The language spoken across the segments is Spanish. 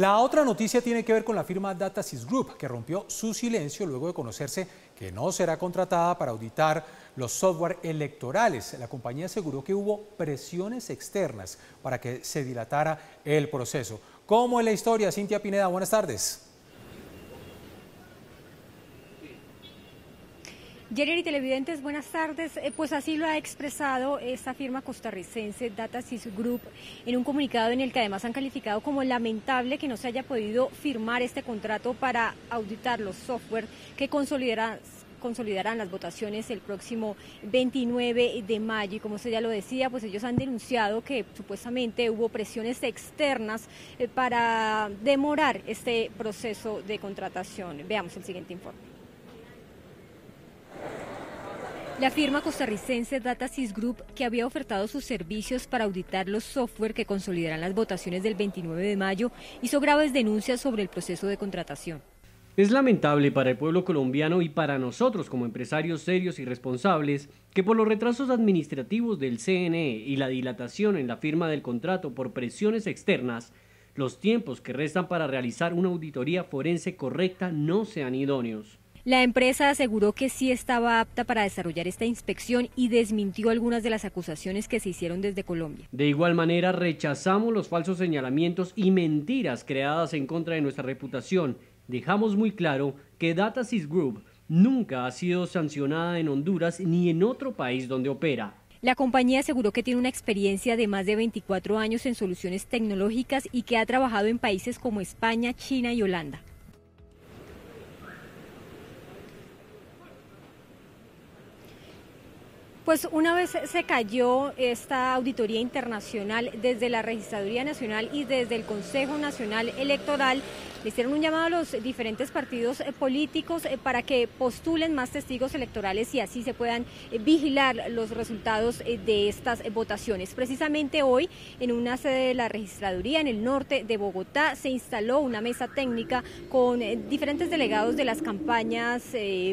La otra noticia tiene que ver con la firma Datasys Group, que rompió su silencio luego de conocerse que no será contratada para auditar los software electorales. La compañía aseguró que hubo presiones externas para que se dilatara el proceso. ¿Cómo es la historia, Cintia Pineda? Buenas tardes. Jerry televidentes, buenas tardes. Eh, pues así lo ha expresado esta firma costarricense Datasys Group en un comunicado en el que además han calificado como lamentable que no se haya podido firmar este contrato para auditar los software que consolidarán consolidarán las votaciones el próximo 29 de mayo. Y como usted ya lo decía, pues ellos han denunciado que supuestamente hubo presiones externas eh, para demorar este proceso de contratación. Veamos el siguiente informe. La firma costarricense Datasys Group, que había ofertado sus servicios para auditar los software que consolidarán las votaciones del 29 de mayo, hizo graves denuncias sobre el proceso de contratación. Es lamentable para el pueblo colombiano y para nosotros como empresarios serios y responsables que por los retrasos administrativos del CNE y la dilatación en la firma del contrato por presiones externas, los tiempos que restan para realizar una auditoría forense correcta no sean idóneos. La empresa aseguró que sí estaba apta para desarrollar esta inspección y desmintió algunas de las acusaciones que se hicieron desde Colombia. De igual manera, rechazamos los falsos señalamientos y mentiras creadas en contra de nuestra reputación. Dejamos muy claro que Datasys Group nunca ha sido sancionada en Honduras ni en otro país donde opera. La compañía aseguró que tiene una experiencia de más de 24 años en soluciones tecnológicas y que ha trabajado en países como España, China y Holanda. Pues una vez se cayó esta auditoría internacional desde la Registraduría Nacional y desde el Consejo Nacional Electoral, le hicieron un llamado a los diferentes partidos eh, políticos eh, para que postulen más testigos electorales y así se puedan eh, vigilar los resultados de estas votaciones. Precisamente hoy, en una sede de la registraduría en el norte de Bogotá, se instaló una mesa técnica con diferentes delegados de las campañas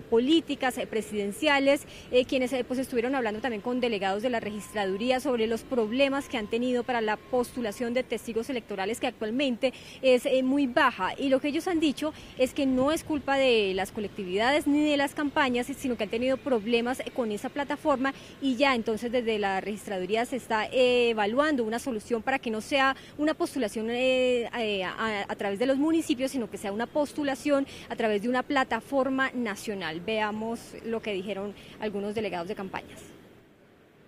políticas presidenciales, quienes pues estuvieron hablando también con delegados de la registraduría sobre los problemas que han tenido para la postulación de testigos electorales que actualmente es muy baja y lo que ellos han dicho es que no es culpa de las colectividades ni de las campañas, sino que han tenido problemas con esa plataforma y ya entonces desde la registraduría se está evaluando una solución para que no sea una postulación eh, eh, a, través de los municipios, sino que sea una postulación a través de una plataforma nacional. Veamos lo que dijeron algunos delegados de campañas.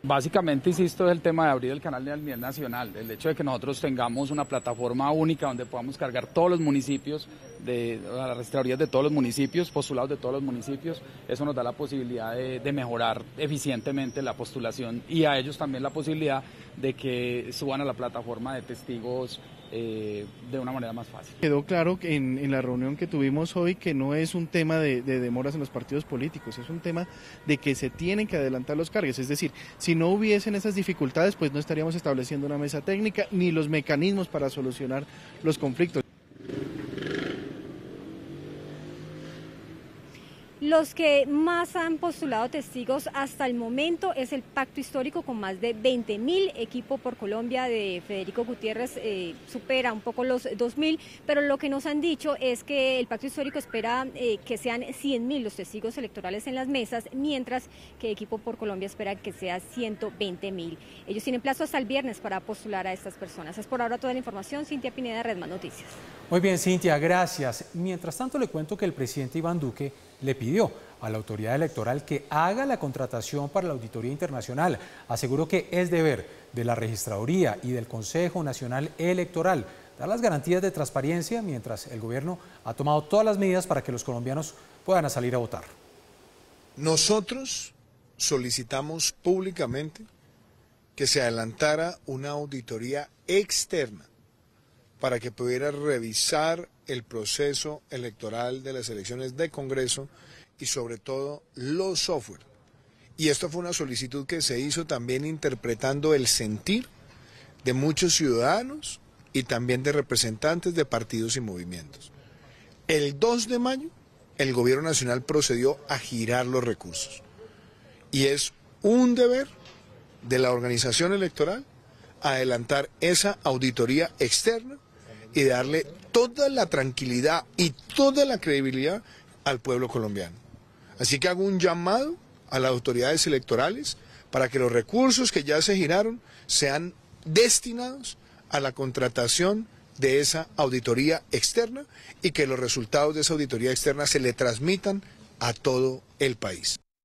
Básicamente, insisto, es el tema de abrir el canal de nivel nacional, el hecho de que nosotros tengamos una plataforma única donde podamos cargar todos los municipios, de las registradurías de todos los municipios, postulados de todos los municipios, eso nos da la posibilidad de, de mejorar eficientemente la postulación y a ellos también la posibilidad de que suban a la plataforma de testigos eh, de una manera más fácil. Quedó claro que en, la reunión que tuvimos hoy que no es un tema de, demoras en los partidos políticos, es un tema de que se tienen que adelantar los cargos. Es decir, si no hubiesen esas dificultades, pues no estaríamos estableciendo una mesa técnica ni los mecanismos para solucionar los conflictos. Los que más han postulado testigos hasta el momento es el pacto histórico con más de 20 mil. Equipo por Colombia de Federico Gutiérrez eh, supera un poco los 2 mil, pero lo que nos han dicho es que el pacto histórico espera eh, que sean 100 mil los testigos electorales en las mesas, mientras que Equipo por Colombia espera que sea 120 mil. Ellos tienen plazo hasta el viernes para postular a estas personas. Es por ahora toda la información. Cintia Pineda, Redman Noticias. Muy bien, Cintia, gracias. Mientras tanto, le cuento que el presidente Iván Duque le pidió a la autoridad electoral que haga la contratación para la auditoría internacional. Aseguró que es deber de la registraduría y del Consejo Nacional Electoral dar las garantías de transparencia mientras el gobierno ha tomado todas las medidas para que los colombianos puedan salir a votar. Nosotros solicitamos públicamente que se adelantara una auditoría externa para que pudiera revisar el proceso electoral de las elecciones de Congreso y sobre todo los software. Y esto fue una solicitud que se hizo también interpretando el sentir de muchos ciudadanos y también de representantes de partidos y movimientos. El 2 de mayo, el gobierno nacional procedió a girar los recursos. Y es un deber de la organización electoral adelantar esa auditoría externa y darle toda la tranquilidad y toda la credibilidad al pueblo colombiano. Así que hago un llamado a las autoridades electorales para que los recursos que ya se giraron sean destinados a la contratación de esa auditoría externa y que los resultados de esa auditoría externa se le transmitan a todo el país.